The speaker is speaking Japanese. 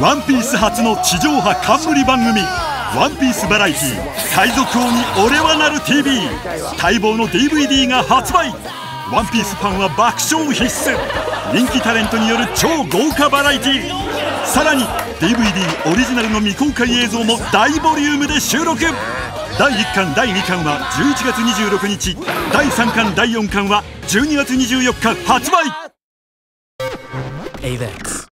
ワンピース初の地上波冠番組ワンピースバラエティ海賊王に俺はなる TV 待望の DVD が発売。ワンピースファンは爆笑必須人気タレントによる超豪華バラエティさらに DVD オリジナルの未公開映像も大ボリュームで収録。第1巻第2巻は11月26日。第3巻第4巻は12月24日発売。AVEX